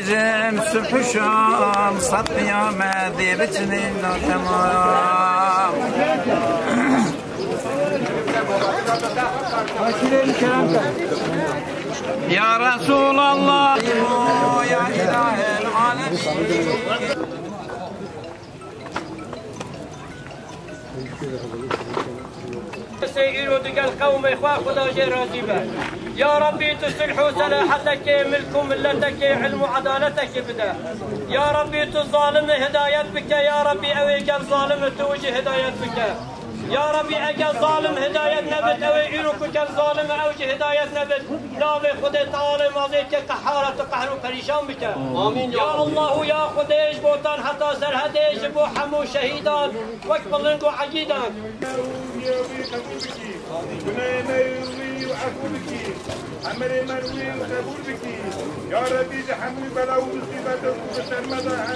دارم صبح و شام صد قیامت دی بچنین تمام يا رسول الله يا إله العالمين القوم يا ربي تصلحوا سلاحتك ملك ملتك علم وعدالتك بدا. يا ربي تظالم هدايت بك يا ربي أويك الظالم توجه هدايت بك يا ربي اگر ظالم هدایت نبد أو ایرو کل ظالم اوج هدایت نبد. لاوی خود تعالی ماضی که قحارت و قهر و پریشان آمین یا الله یا خودش بوتان حتی سرحدش بو حمو شهیدان. وک و عجیدان عمل مروي وقبول بك يا ربي تحمل بلا ومصيبة وتسمد عن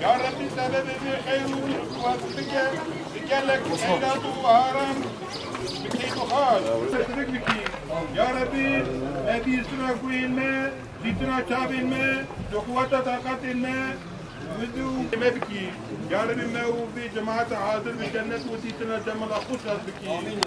يا ربي سبب بخير وفقك بكلك خيرات وهرم بكي بخار يا ربي أبي كوين ما جيتنا شابين ما دقوة طاقة ما ودو ما بكي يا ربي ما هو في جماعة حاضر بجنة وتيتنا جمال أخوص بكي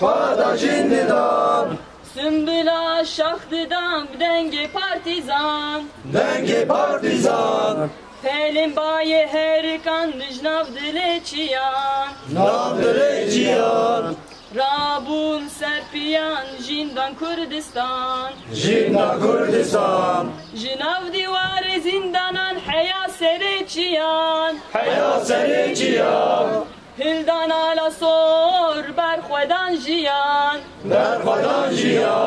Pada cindidam. Sümbüla şahdidam dengi partizan. Dengi partizan. Pelin bayi herikan dijnav dileciyan. Nav dileciyan. Rabun serpiyan jindan Kurdistan. Jindan Kurdistan. Jinav divarı zindanan heya sereciyan. Heya sereciyan. Hildan ala. ber خودان جیان در خدان جیان